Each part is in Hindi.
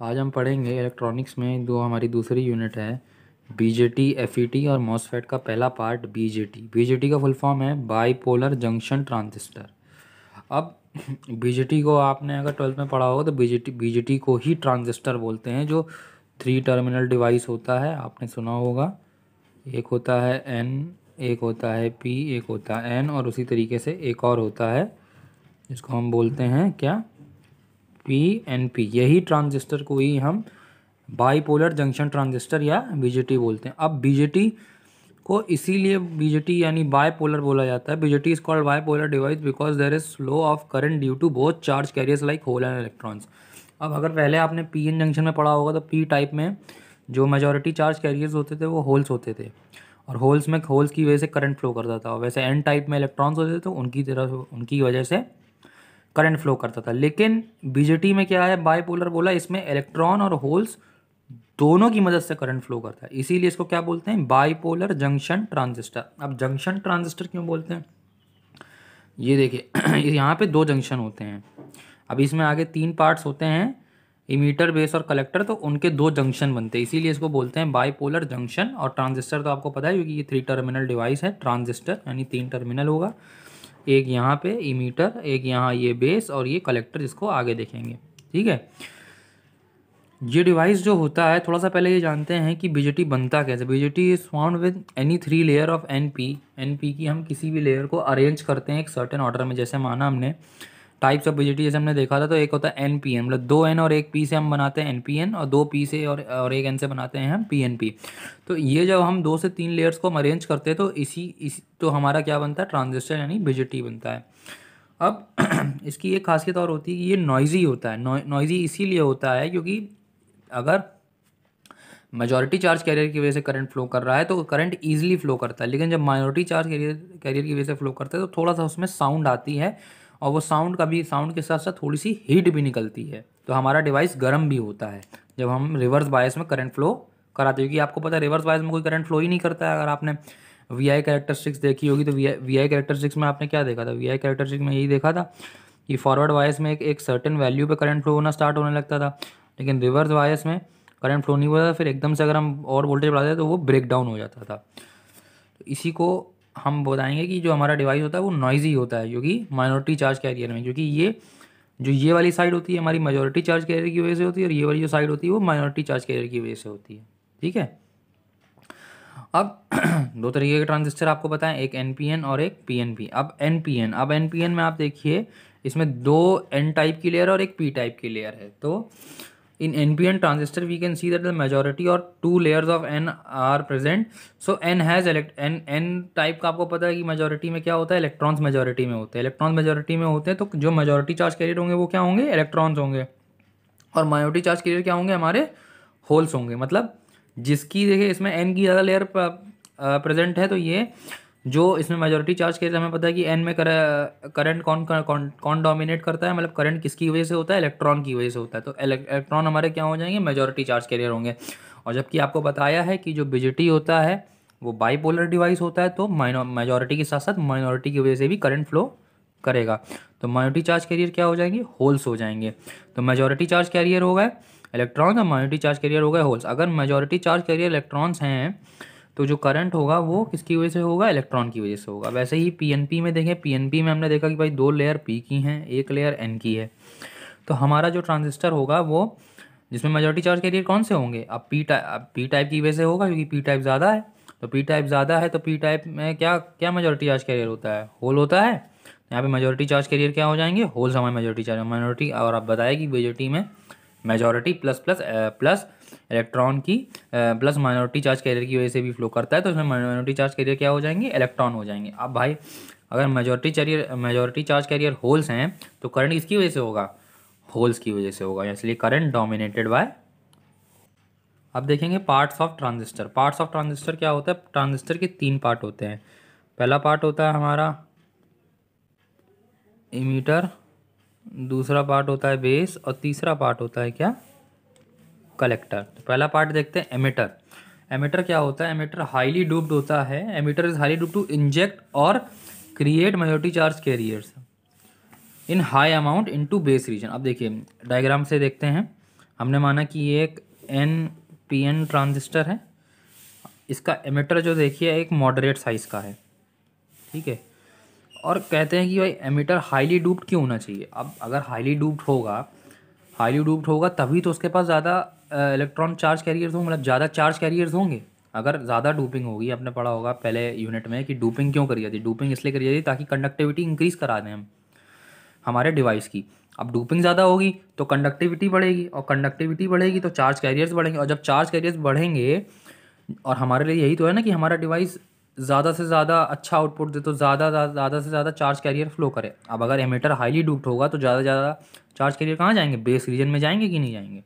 आज हम पढ़ेंगे इलेक्ट्रॉनिक्स में दो हमारी दूसरी यूनिट है बीजेटी एफईटी और मॉसफेट का पहला पार्ट बीजेटी बीजेटी का फुल फॉर्म है बाईपोलर जंक्शन ट्रांजिस्टर अब बीजेटी को आपने अगर ट्वेल्थ में पढ़ा होगा तो बीजेटी बीजेटी को ही ट्रांजिस्टर बोलते हैं, जो थ्री टर्मिनल डिवाइस होता है, आपने सुना होगा। एक होता है एन एक होता है पी एक होता है एन और उसी तरीके से एक और होता है, जिसको हम बोलते हैं क्या? पी एन पी यही ट्रांजिस्टर को ही हम बाईपोलर जंक्शन ट्रांजिस्टर या बीजेटी बोलते हैं। अब बीजेटी को इसीलिए बीजेटी यानी बाईपोलर बोला जाता है। BJT is called bipolar device because there is flow of current due to both charge carriers like hole and electrons अब अगर पहले आपने पी एन जंक्शन में पढ़ा होगा तो पी टाइप में जो मेजोरिटी चार्ज कैरियर्स होते थे वो होल्स होते थे। और होल्स में होल्स की वजह से करंट फ्लो करता था। और वैसे एन टाइप में इलेक्ट्रॉन्स होते थे तो उनकी तरह उनकी वजह से करंट फ्लो करता था। लेकिन बीजेटी में क्या है? बाईपोलर बोला, इसमें इलेक्ट्रॉन और होल्स दोनों की मदद से करंट फ्लो करता है। इसीलिए इसको क्या बोलते हैं? बाईपोलर जंक्शन ट्रांजिस्टर अब जंक्शन ट्रांजिस्टर क्यों बोलते हैं? ये देखिए, यहाँ पे दो जंक्शन होते हैं। अब इसमें आगे तीन पार्ट्स होते हैं इमीटर बेस और कलेक्टर तो उनके दो जंक्शन बनते हैं। इसीलिए इसको बोलते हैं बाईपोलर जंक्शन और ट्रांजिस्टर तो आपको पता है, क्योंकि ये थ्री टर्मिनल डिवाइस है ट्रांजिस्टर यानी तीन टर्मिनल होगा। एक यहाँ पे इमीटर एक यहाँ ये बेस और ये कलेक्टर जिसको आगे देखेंगे। ठीक है? ये डिवाइस जो होता है, थोड़ा सा पहले ये जानते हैं कि बीजेटी बनता कैसे। BJT is found with any three layer of N P N P की हम किसी भी लेयर को अरेंज करते हैं एक सर्टेन ऑर्डर में। जैसे माना हमने टाइप्स ऑफ़ बीजेटी जैसे हमने देखा था तो एक होता है एन पी एन मतलब दो एन और एक पी से हम बनाते हैं एन पी एन और दो पी से और और एक एन से बनाते हैं हम पी एन पी तो ये जब हम दो से तीन लेयर्स को हम अरेंज करते हैं तो इसी, इस तो हमारा क्या बनता है? ट्रांजिस्टर यानी बीजेटी बनता है। अब इसकी एक खासियत और होती है कि ये नॉइजी होता है नॉइजी इसीलिए होता है क्योंकि अगर मेजॉरिटी चार्ज कैरियर की वजह से करंट फ्लो कर रहा है तो करंट ईजिली फ्लो करता है। लेकिन जब माइनॉरिटी चार्ज कैरियर कैरियर की वजह से फ्लो करता है तो थोड़ा सा उसमें साउंड आती है और वो साउंड का भी साउंड के साथ साथ थोड़ी सी हीट भी निकलती है। तो हमारा डिवाइस गर्म भी होता है। जब हम रिवर्स बायस में करंट फ्लो कराते हैं, क्योंकि आपको पता है रिवर्स बायस में कोई करंट फ्लो ही नहीं करता है। अगर आपने वी आई कैरेक्टरिस्टिक्स देखी होगी तो वी आई वी आई में आपने क्या देखा था? वी आई कैरेक्टरिस्टिक्स में यही देखा था कि फॉरवर्ड वायस में एक एक सर्टन वैल्यू पे करंट फ्लो होना स्टार्ट होने लगता था। लेकिन रिवर्स वायस में करंट फ्लो नहीं हुआ था, फिर एकदम से अगर हम और वोल्टेज बढ़ाते तो वो ब्रेक डाउन हो जाता था। तो इसी को हम बताएँगे कि जो हमारा डिवाइस होता है वो नॉइजी होता है क्योंकि माइनॉरिटी चार्ज कैरियर में, क्योंकि ये, जो ये वाली साइड होती है हमारी मेजोरिटी चार्ज कैरियर की वजह से होती है और ये वाली जो साइड होती है वो माइनॉरिटी चार्ज कैरियर की वजह से होती है। ठीक है? अब दो तरीके के ट्रांजिस्टर आपको बताएँ एक एनपीएन और एक पीएनपी अब एनपीएन अब एनपीएन में आप देखिए, इसमें दो एन टाइप की लेयर और एक पी टाइप की लेयर है। तो in npn transistor, we can see that the majority or two layers of n are present. So, n has elect, n n type का आपको पता है कि मेजोरिटी में क्या होता है? इलेक्ट्रॉन्स मेजोरिटी में होते हैं। इलेक्ट्रॉन्स मेजोरिटी में होते हैं तो जो मेजोरिटी चार्ज कैरियर होंगे, वो क्या होंगे? इलेक्ट्रॉन्स होंगे। और माइनॉरिटी चार्ज कैरियर क्या होंगे? हमारे होल्स होंगे। मतलब जिसकी, देखिए, इसमें एन की ज़्यादा लेयर प्रेजेंट है तो ये जो इसमें मेजोरिटी चार्ज के हमें पता है कि एन में करंट कौन कौन कौन डोमिनेट करता है मतलब करंट किसकी वजह से होता है इलेक्ट्रॉन की वजह से होता है। तो इलेक्ट्रॉन हमारे क्या हो जाएँगे? मेजोरिटी चार्ज कैरियर होंगे। और जबकि आपको बताया है कि जो बिजिटी होता है, वो बाईपोलर डिवाइस होता है तो मेजोरिटी के साथ साथ माइनॉरिटी की वजह से भी करंट फ्लो करेगा। तो माइनॉरिटी चार्ज कैरियर क्या हो जाएँगे? होल्स हो जाएँगे। तो मेजोरिटी चार्ज कैरियर हो गए इलेक्ट्रॉन्स और माइनॉरिटी चार्ज कैरियर हो गए होल्स अगर मेजोरिटी चार्ज कैरियर इलेक्ट्रॉन्स हैं तो जो करंट होगा वो किसकी वजह से होगा? इलेक्ट्रॉन की वजह से होगा। वैसे ही पीएनपी में देखें पीएनपी में हमने देखा कि भाई दो लेयर पी की हैं, एक लेयर एन की है। तो हमारा जो ट्रांजिस्टर होगा वो, जिसमें मेजोरिटी चार्ज कैरियर कौन से होंगे? अब पी टाइप पी टाइप की वजह से होगा क्योंकि पी टाइप ज़्यादा है। तो पी टाइप ज़्यादा है तो पी टाइप में क्या क्या मेजोरिटी चार्ज कैरियर होता है? होल होता है। यहाँ पे मेजोरिटी चार्ज कैरियर क्या हो जाएँगे? होल्स हमारे मेजोरिटी चार्ज माइनॉरिटी और आप बताया कि में majority, plus plus plus electron की प्लस माइनॉरिटी चार्ज कैरियर की वजह से भी फ्लो करता है तो इसमें माइनॉरिटी चार्ज कैरियर क्या हो जाएँगे? इलेक्ट्रॉन हो जाएँगे। अब भाई, अगर majority carrier majority charge carrier holes हैं तो करंट इसकी वजह से होगा? होल्स की वजह से होगा, इसलिए करंट डोमिनेटेड बाय, अब देखेंगे parts of transistor. Parts of transistor क्या होता है? ट्रांजिस्टर के तीन पार्ट होते हैं। पहला पार्ट होता है हमारा, इमीटर दूसरा पार्ट होता है बेस और तीसरा पार्ट होता है क्या? कलेक्टर तो पहला पार्ट देखते हैं एमिटर एमिटर क्या होता है? एमिटर हाईली डूब्ड होता है। Emitter is highly doped to inject और create majority charge carriers in high amount into base region अब देखिए डायग्राम से देखते हैं। हमने माना कि ये एक एन पी एन ट्रांजिस्टर है। इसका एमिटर जो देखिए, एक मॉडरेट साइज़ का है। ठीक है? और कहते हैं कि भाई एमिटर हाईली डूप्ड क्यों होना चाहिए? अब अगर हाईली डूप्ड होगा हाईली डूप्ड होगा, तभी तो उसके पास ज़्यादा इलेक्ट्रॉन चार्ज कैरियर्स होंगे मतलब ज़्यादा चार्ज कैरियर्स होंगे। अगर ज़्यादा डूपिंग होगी, आपने पढ़ा होगा पहले यूनिट में कि डूपिंग क्यों करी जाती डूपिंग इसलिए करी जाती ताकि कंडक्टिविटी इंक्रीज़ करा दें हम, हमारे डिवाइस की। अब डूपिंग ज़्यादा होगी तो कंडक्टिविटी बढ़ेगी और कंडक्टिविटी बढ़ेगी तो चार्ज कैरियर्स बढ़ेंगे। और जब चार्ज कैरियर्स बढ़ेंगे, और हमारे लिए यही तो है ना कि हमारा डिवाइस ज़्यादा से ज़्यादा अच्छा आउटपुट दे तो ज़्यादा ज़्यादा से ज़्यादा चार्ज कैरियर फ्लो करे। अब अगर एमीटर हाईली डूप्ड होगा तो ज़्यादा से ज़्यादा चार्ज कैरियर कहाँ जाएँगे? बेस रीजन में जाएँगे कि नहीं जाएँगे?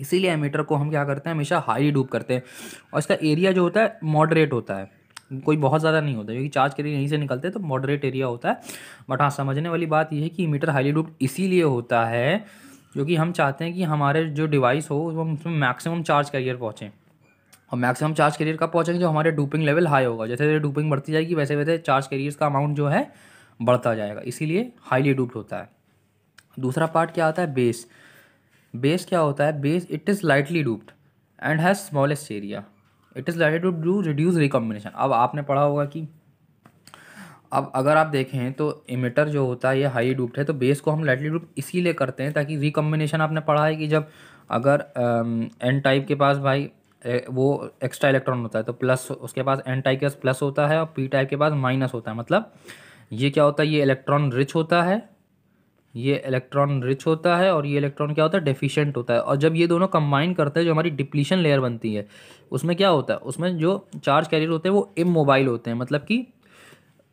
इसीलिए एमीटर को हम क्या करते हैं? हमेशा हाईली डूप करते हैं। और इसका एरिया जो होता है मॉडरेट होता है। कोई बहुत ज़्यादा नहीं होता। क्योंकि चार्ज कैरियर यहीं से निकलते हैं तो मॉडरेट एरिया होता है। बट हाँ समझने वाली बात यह है कि मीटर हाईली डूप इसीलिए होता है, क्योंकि हम चाहते हैं कि हमारे जो डिवाइस हो उसमें मैक्सिमम चार्ज कैरियर पहुँचें। और मैक्सिमम चार्ज कैरियर कब पहुँचेंगे? जो हमारे डूपिंग लेवल हाई होगा। जैसे जैसे डूपिंग बढ़ती जाएगी, वैसे वैसे चार्ज कैरियर्स का अमाउंट जो है बढ़ता जाएगा। इसीलिए हाईली डूप्ड होता है। दूसरा पार्ट क्या आता है? बेस बेस क्या होता है? Base it is lightly doped and has smallest area it is lightly doped to reduce recombination अब आपने पढ़ा होगा कि अब अगर आप देखें तो इमिटर जो होता है, ये हाई डूप्ड है तो बेस को हम लाइटली डूप्ड इसीलिए करते हैं ताकि रिकॉम्बिनेशन आपने पढ़ा है कि जब अगर एन टाइप के पास भाई वो एक्स्ट्रा इलेक्ट्रॉन होता है तो प्लस उसके पास एन टाइप के प्लस होता है और पी टाइप के पास माइनस होता है। मतलब ये क्या होता है? ये इलेक्ट्रॉन रिच होता है, ये इलेक्ट्रॉन रिच होता है और ये इलेक्ट्रॉन क्या होता है? डेफिशिएंट होता है। और जब ये दोनों कंबाइन करते हैं, जो हमारी डिप्लीशन लेयर बनती है, उसमें क्या होता है? उसमें जो चार्ज कैरियर होते हैं, वो इमोबाइल होते हैं। मतलब कि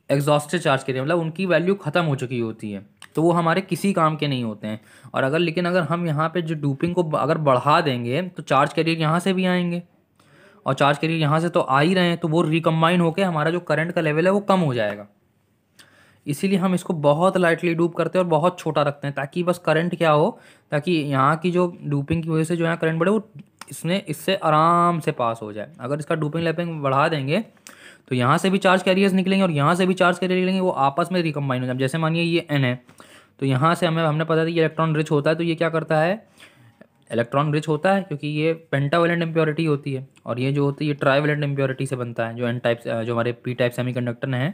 एग्जॉस्टेड चार्ज कैरियर मतलब उनकी वैल्यू ख़त्म हो चुकी होती है। तो वो हमारे किसी काम के नहीं होते हैं। और अगर, लेकिन अगर हम यहाँ पे जो डूपिंग को अगर बढ़ा देंगे तो चार्ज कैरियर यहाँ से भी आएँगे। और चार्ज कैरियर यहाँ से तो आ ही रहे हैं तो वो रिकम्बाइन होकर हमारा जो करंट का लेवल है, वो कम हो जाएगा। इसीलिए हम इसको बहुत लाइटली डूब करते हैं और बहुत छोटा रखते हैं, ताकि बस करंट क्या हो, ताकि यहाँ की जो डूपिंग की वजह से जो यहाँ करंट बढ़े, वो इसमें इससे आराम से पास हो जाए। अगर इसका डूपिंग लैपिंग बढ़ा देंगे तो यहाँ से भी चार्ज कैरियर्स निकलेंगे और यहाँ से भी चार्ज कैरियर निकलेंगे, वो आपस में रिकम्बाइन हो जाए जैसे मानिए ये एन है तो यहाँ से हमें, हमने पता था कि इलेक्ट्रॉन रिच होता है तो ये क्या करता है? इलेक्ट्रॉन रिच होता है, क्योंकि ये पेंटावेलेंट इम्प्योरिटी होती है, और ये जो होती है, ये ट्राईवेलेंट इम्प्योरिटी से बनता है, जो एन टाइप जो हमारे पी टाइप सेमी कंडक्टर हैं।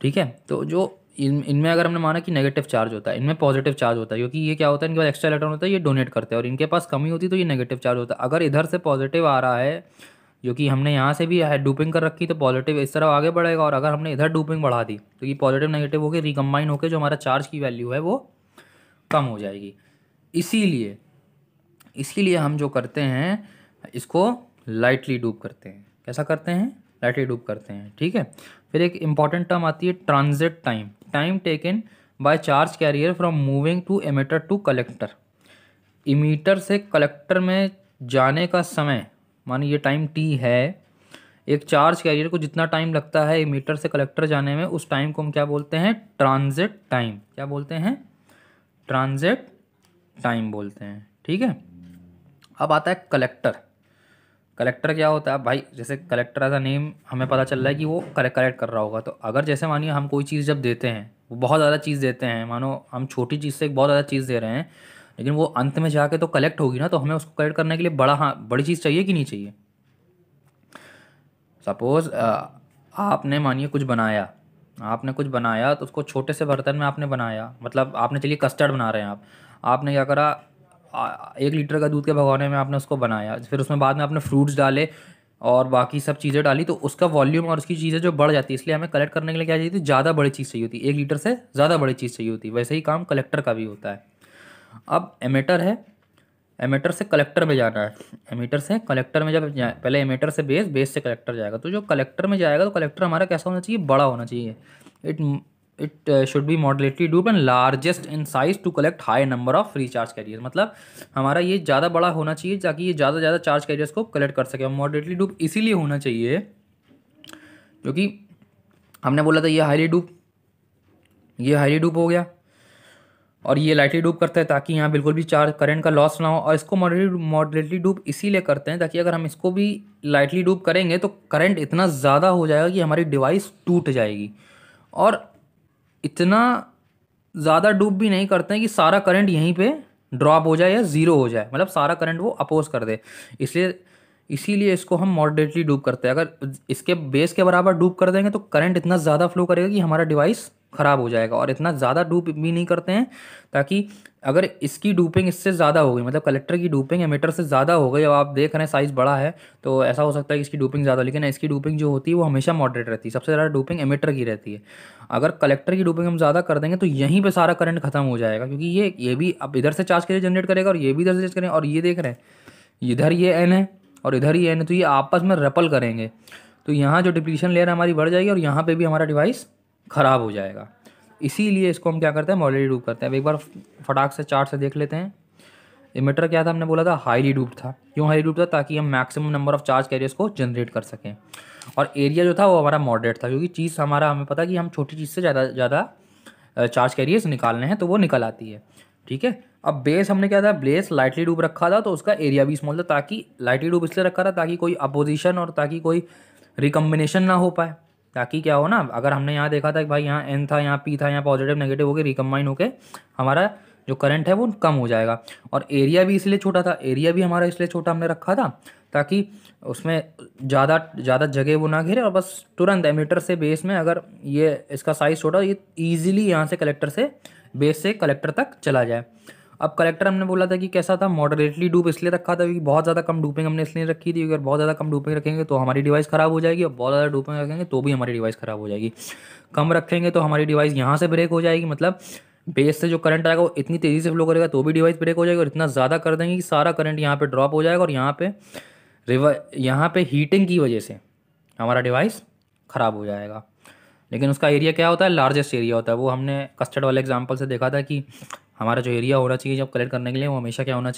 ठीक है? तो जो इन, इनमें अगर हमने माना कि नेगेटिव चार्ज होता है, इनमें पॉजिटिव चार्ज होता है, क्योंकि ये क्या होता है, इनके पास एक्स्ट्रा इलेक्ट्रॉन होता है, ये डोनेट करते हैं, और इनके पास कमी होती है तो ये नेगेटिव चार्ज होता है। अगर इधर से पॉजिटिव आ रहा है जो कि हमने यहाँ से भी डूपिंग कर रखी तो पॉजिटिव इस तरह आगे बढ़ेगा और अगर हमने इधर डूपिंग बढ़ा दी तो ये पॉजिटिव नेगेटिव होकर रिकम्बाइन होकर जो हमारा चार्ज की वैल्यू है वो कम हो जाएगी। इसीलिए इसीलिए हम जो करते हैं, इसको लाइटली डूब करते हैं। कैसा करते हैं? लाइटली डूब करते हैं, ठीक है? फिर एक इंपॉर्टेंट टर्म आती है transit time time taken by charge carrier from moving to emitter to collector emitter से कलेक्टर में जाने का समय मानिए ये टाइम टी है। एक चार्ज कैरियर को जितना टाइम लगता है मीटर से कलेक्टर जाने में, उस टाइम को हम क्या बोलते हैं? ट्रांजिट टाइम क्या बोलते हैं? ट्रांजिट टाइम बोलते हैं। ठीक है? अब आता है कलेक्टर कलेक्टर क्या होता है? भाई, जैसे कलेक्टर एज अ नेम हमें पता चल रहा है कि वो कलेक्ट कलेक्ट कर रहा होगा। तो अगर जैसे मानिए, हम कोई चीज़ जब देते हैं, वो बहुत ज़्यादा चीज़ देते हैं। मानो, हम छोटी चीज़ से एक बहुत ज़्यादा चीज़ दे रहे हैं लेकिन वो अंत में जाके तो कलेक्ट होगी ना तो हमें उसको कलेक्ट करने के लिए बड़ा हाँ बड़ी चीज़ चाहिए कि नहीं चाहिए? सपोज़ आपने मानिए कुछ बनाया, आपने कुछ बनाया तो उसको छोटे से बर्तन में आपने बनाया मतलब आपने चलिए कस्टर्ड बना रहे हैं आप, आपने क्या करा एक लीटर का दूध के भगवाने में आपने उसको बनाया, फिर उसमें बाद में आपने फ्रूट्स डाले और बाकी सब चीज़ें डाली तो उसका वॉल्यूम और उसकी चीज़ें जो बढ़ जाती है, इसलिए हमें कलेक्ट करने के लिए क्या चाहिए थी, ज़्यादा बड़ी चीज़ चाहिए होती है एक लीटर से ज़्यादा बड़ी चीज़ चाहिए होती है वैसे ही काम कलेक्टर का भी होता है। अब एमीटर है। एमेटर से कलेक्टर में जाना है। एमीटर से कलेक्टर में जब पहले एमीटर से बेस बेस से कलेक्टर जाएगा। तो जो कलेक्टर में जाएगा तो कलेक्टर हमारा कैसा होना चाहिए? बड़ा होना चाहिए। It it should be moderately doped and largest in size to collect high number of free charge carrier मतलब हमारा ये ज़्यादा बड़ा होना चाहिए, ताकि ये ज़्यादा ज़्यादा चार्ज कैरियर्स को कलेक्ट कर सके। मॉडरेटली डूप इसीलिए होना चाहिए, क्योंकि हमने बोला था ये हाईली डूप ये हाईली डूप हो गया। और ये लाइटली डूब करते हैं ताकि यहाँ बिल्कुल भी चार्ज करंट का लॉस ना हो। और इसको मॉडरेटली डूप इसीलिए करते हैं ताकि अगर हम इसको भी लाइटली डूब करेंगे तो करंट इतना ज़्यादा हो जाएगा कि हमारी डिवाइस टूट जाएगी। और इतना ज़्यादा डूब भी नहीं करते हैं कि सारा करंट यहीं पे ड्रॉप हो जाए या ज़ीरो हो जाए। मतलब सारा करंट वो अपोज कर दे। इसलिए, इसीलिए इसको हम मॉडरेटली डूब करते हैं। अगर इसके बेस के बराबर डूब कर देंगे तो करंट इतना ज़्यादा फ्लो करेगा कि हमारा डिवाइस ख़राब हो जाएगा और इतना ज़्यादा डूप भी नहीं करते हैं ताकि अगर इसकी डूपिंग इससे ज़्यादा हो गई मतलब कलेक्टर की डूपिंग एमीटर से ज़्यादा हो गई, अब आप देख रहे हैं साइज़ बड़ा है तो ऐसा हो सकता है कि इसकी डूपिंग ज़्यादा लेकिन इसकी डूपिंग जो होती है वो हमेशा मॉडरेट रहती है, सबसे ज़्यादा डूपिंग एमीटर की रहती है। अगर कलेक्टर की डूपिंग हम ज़्यादा कर देंगे तो यहीं पर सारा करंट खत्म हो जाएगा, क्योंकि ये ये भी अब इधर से चार्ज के जनरेट करेगा और ये भी इधर से चार्ज करेंगे और ये देख रहे हैं, इधर ये एन है और इधर ही एन है तो ये आपस में रपल करेंगे। तो यहाँ जो डिप्लीशन लेयर हमारी बढ़ जाएगी और यहाँ पे भी हमारा डिवाइस ख़राब हो जाएगा। इसीलिए इसको हम क्या करते हैं मॉडरेटली डूब करते हैं। अब एक बार फटाक से चार्ट से देख लेते हैं। इमीटर क्या था, हमने बोला था हाईली डूब था। क्यों हाईली डूब था? ताकि हम maximum number of charge carriers को जनरेट कर सकें। और एरिया जो था, वो हमारा मॉडरेट था, क्योंकि चीज़ हमारा, हमें पता कि हम छोटी चीज़ से ज़्यादा ज़्यादा चार्ज कैरियर्स निकालने हैं तो वो निकल आती है। ठीक है? अब बेस हमने क्या था, बेस लाइटली डूब रखा था तो उसका एरिया भी स्मॉल था, ताकि लाइटली डूब इसलिए रखा था ताकि कोई अपोजिशन और ताकि कोई रिकम्बिनेशन ना हो पाए। ताकि क्या हो ना, अगर हमने यहाँ देखा था कि भाई यहाँ एन था, यहाँ पी था, यहाँ पॉजिटिव नेगेटिव हो गए रिकम्बाइन होकर हमारा जो करंट है वो कम हो जाएगा। और एरिया भी इसलिए छोटा था एरिया भी हमारा इसलिए छोटा हमने रखा था ताकि उसमें ज़्यादा ज़्यादा जगह वो ना घेरे और बस तुरंत एमीटर से बेस में अगर ये इसका साइज़ छोटा ये ईजिली यहाँ से कलेक्टर से बेस से कलेक्टर तक चला जाए। अब कलेक्टर हमने बोला था कि कैसा था? मॉडरेटली डूप इसलिए रखा था क्योंकि बहुत ज़्यादा कम डूपिंग हमने इसलिए रखी थी। अगर बहुत ज़्यादा कम डूपिंग रखेंगे तो हमारी डिवाइस ख़राब हो जाएगी और बहुत ज़्यादा डूपिंग रखेंगे तो भी हमारी डिवाइस ख़राब हो जाएगी। कम रखेंगे तो हमारी डिवाइस यहाँ से ब्रेक हो जाएगी। मतलब बेस से जो करंट आएगा वो इतनी तेज़ी से फ्लो करेगा तो भी डिवाइस ब्रेक हो जाएगा और इतना ज़्यादा कर देंगे कि सारा करंट यहाँ पर ड्रॉप हो जाएगा और यहाँ पे रिवर यहाँ पर हीटिंग की वजह से हमारा डिवाइस ख़राब हो जाएगा। लेकिन उसका एरिया क्या होता है? लार्जेस्ट एरिया होता है। वो हमने कस्टर्ड वाले एग्ज़ाम्पल से देखा था कि हमारा जो एरिया होना चाहिए जब कलेक्ट करने के लिए, वो हमेशा क्या होना चाहिए?